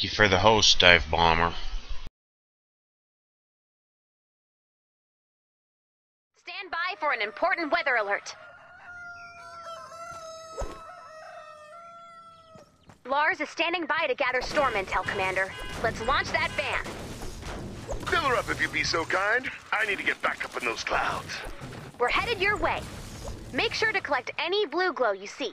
Thank you for the host, Dive Bomber. Stand by for an important weather alert. Lars is standing by to gather storm intel, Commander. Let's launch that van. Fill her up if you'd be so kind. I need to get back up in those clouds. We're headed your way. Make sure to collect any blue glow you see.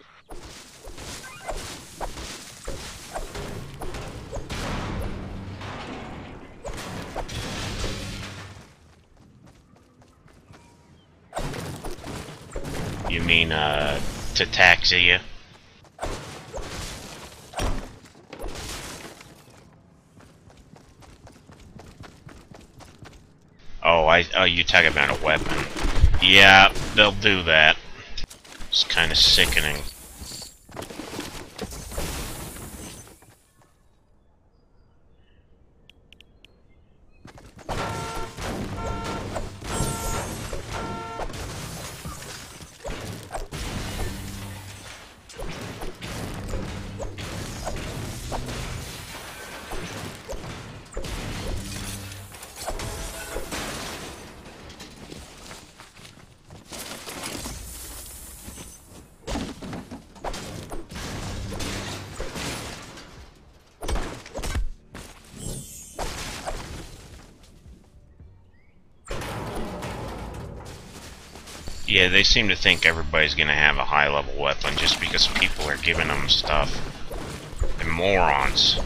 Mean, uh, to taxi you? Oh, I, oh, you talking about a weapon. Yeah, they'll do that. It's kind of sickening. Yeah, they seem to think everybody's gonna have a high level weapon just because people are giving them stuff. They're morons.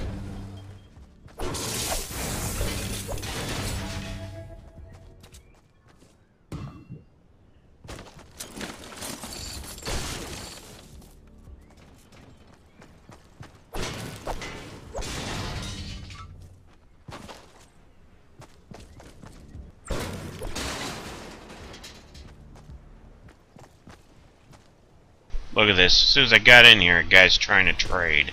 At this. As soon as I got in here, a guy's trying to trade.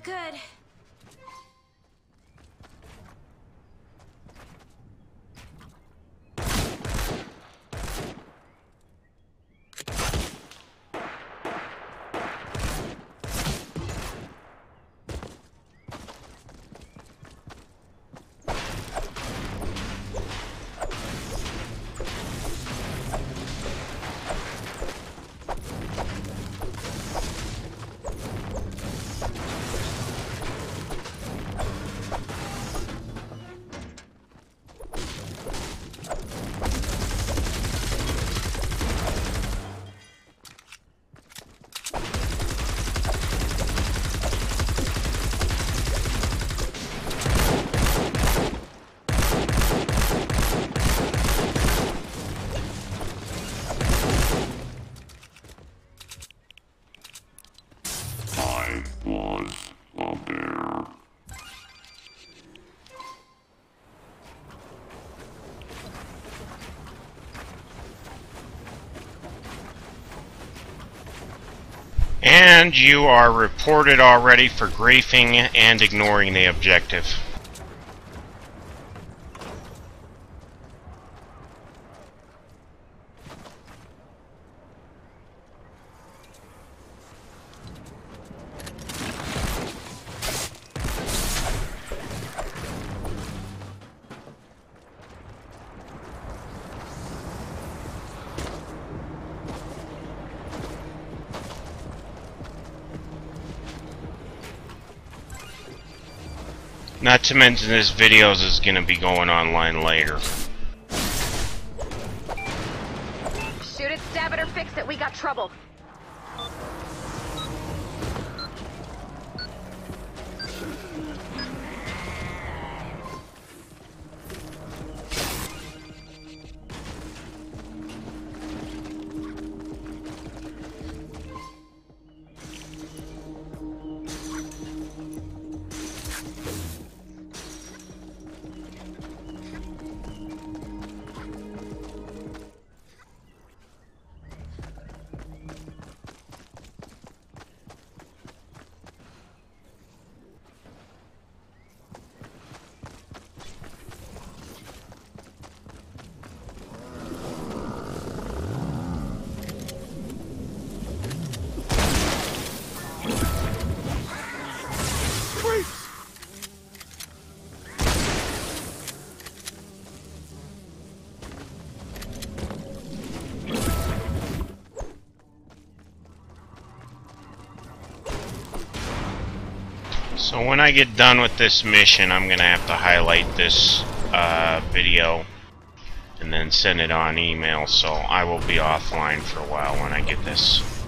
I could. And you are reported already for griefing and ignoring the objective. Not to mention this videos is gonna be going online later. Shoot it, stab it, or fix it. We got trouble. So when I get done with this mission, I'm gonna have to highlight this uh, video and then send it on email. So I will be offline for a while when I get this.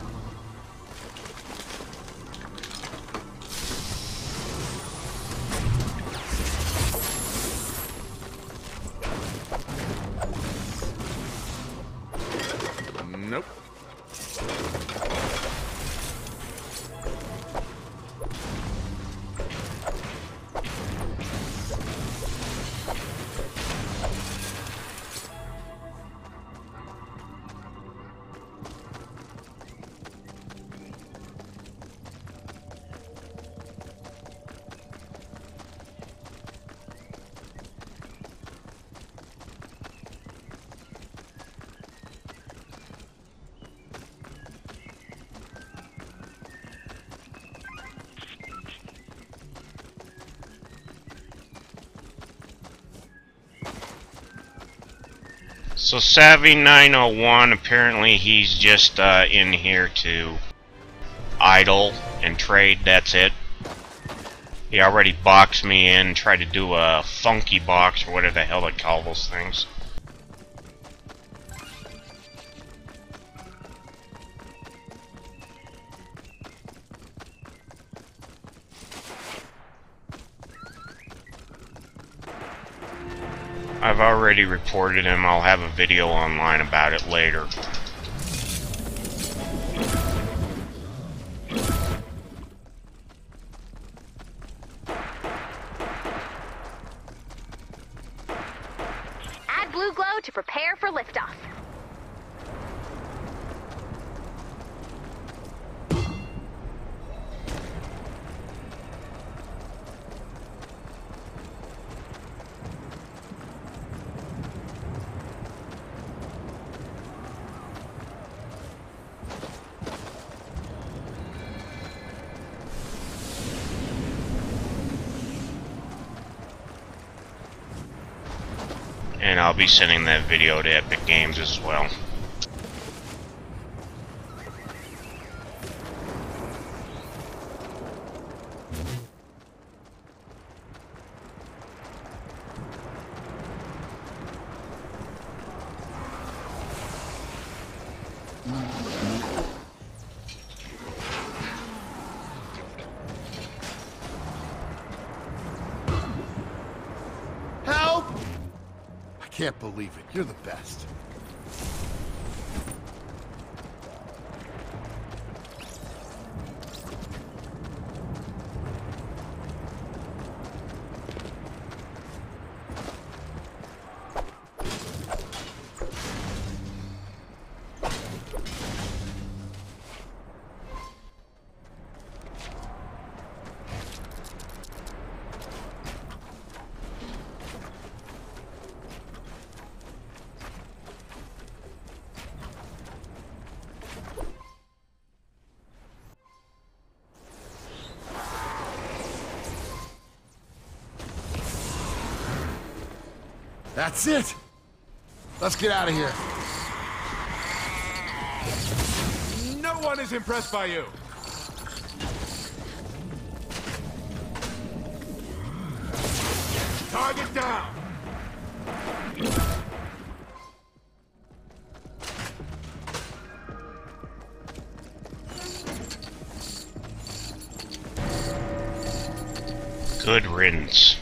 So Savva 901, apparently he's just uh, in here to idle and trade. That's it. He already boxed me in, tried to do a funky box or whatever the hell they call those things. Already reported him. I'll have a video online about it later. Add blue glow to prepare for liftoff. And I'll be sending that video to Epic Games as well. Help! I can't believe it. You're the best. That's it. Let's get out of here. No one is impressed by you. Target down! Good riddance.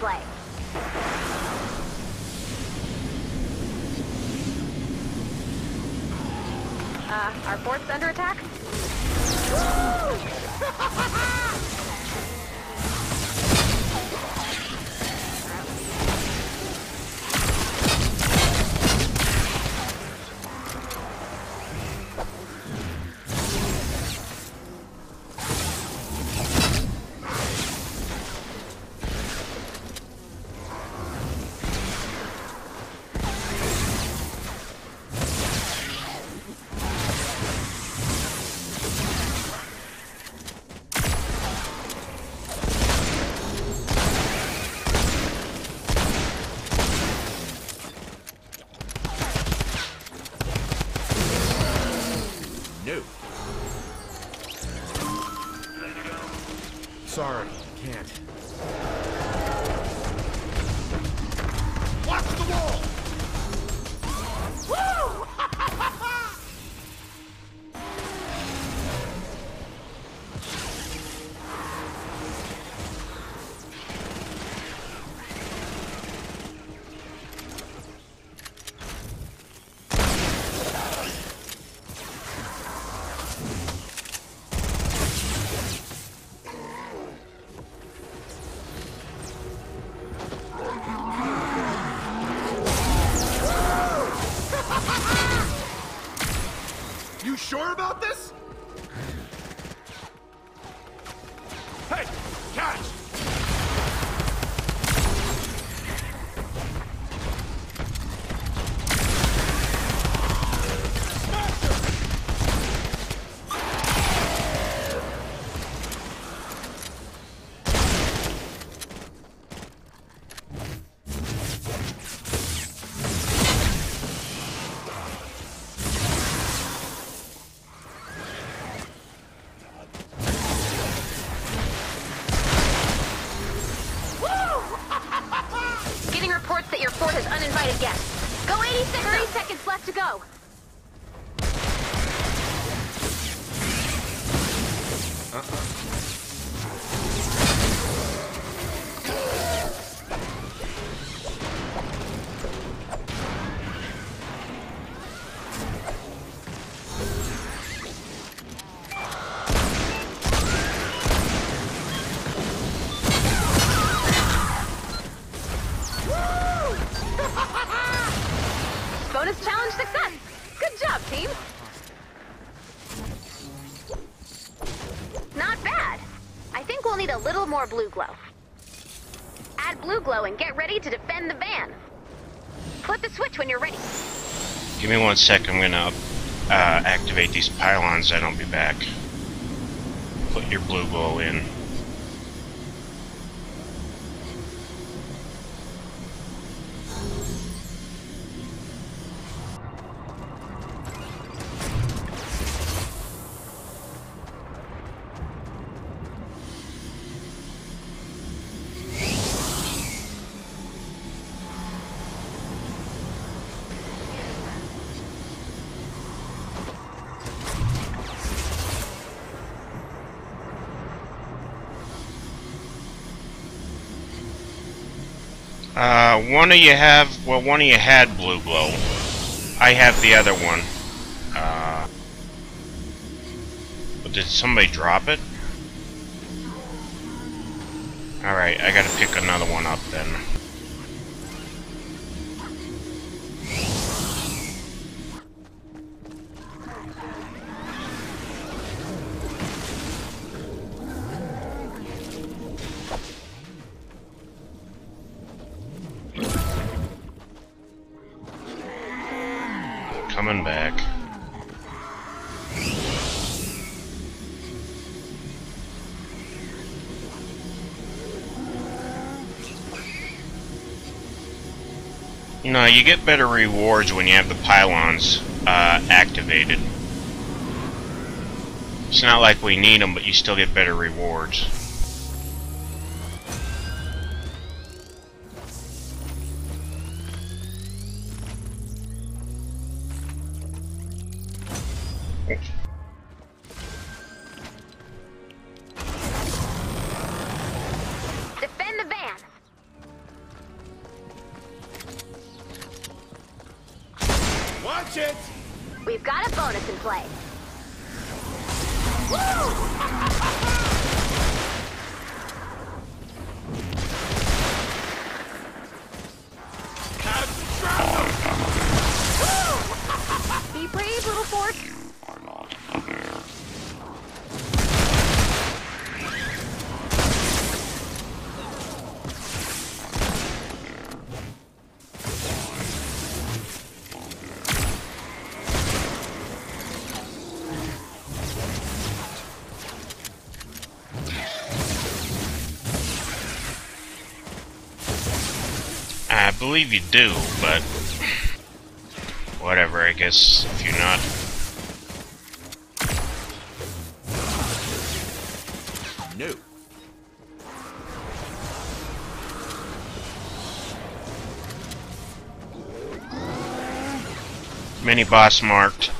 Play. Uh, our fort's under attack? Bonus challenge success. Good job, team. Not bad. I think we'll need a little more blue glow. Add blue glow and get ready to defend the van. Flip the switch when you're ready. Give me one sec. I'm gonna uh, activate these pylons. Then I'll be back. Put your blue glow in. Uh, one of you have, well, one of you had blue glow. I have the other one. Uh, but did somebody drop it? Alright, I gotta pick another one up then. Coming back. No, you get better rewards when you have the pylons uh, activated. It's not like we need them, but you still get better rewards. We've got a bonus in play. Have I believe you do, but whatever. I guess if you're not, No. mini boss marked.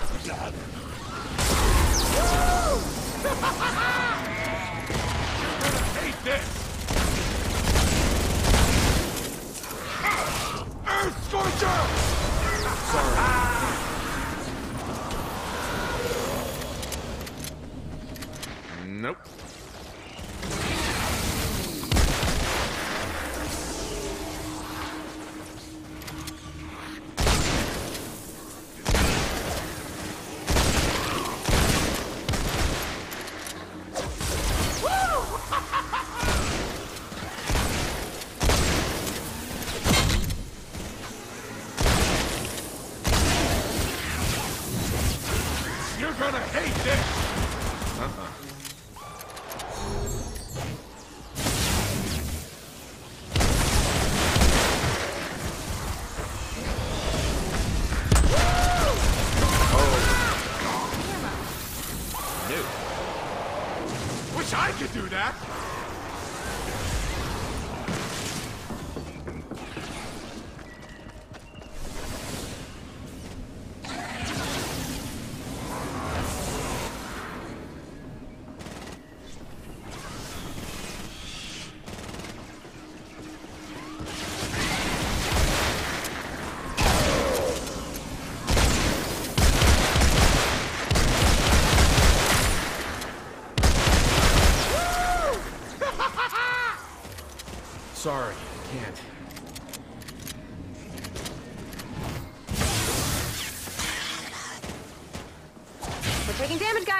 Wish I could do that!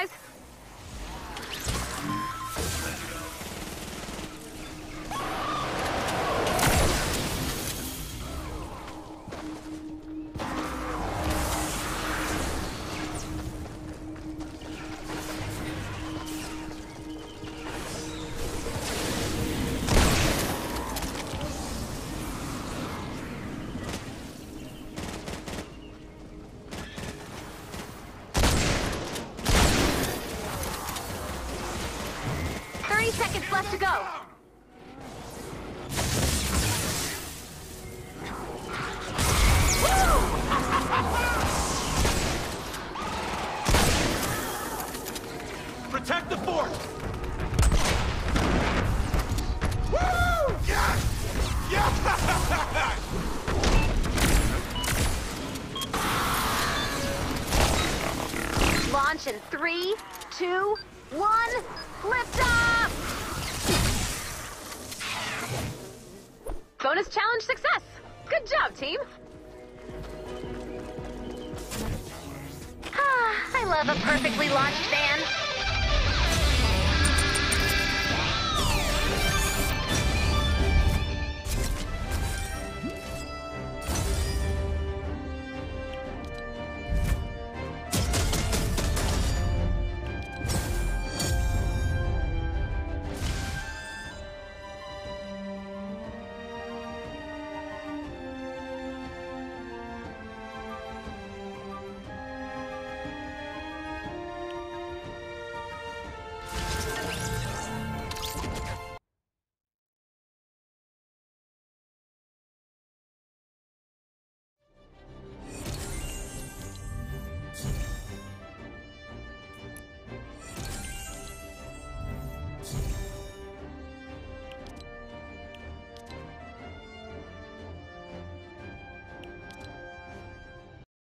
Guys. The fort! Woo! Launch in three, two, one, lift off! Bonus challenge success! Good job, team! Ah, I love a perfectly launched van.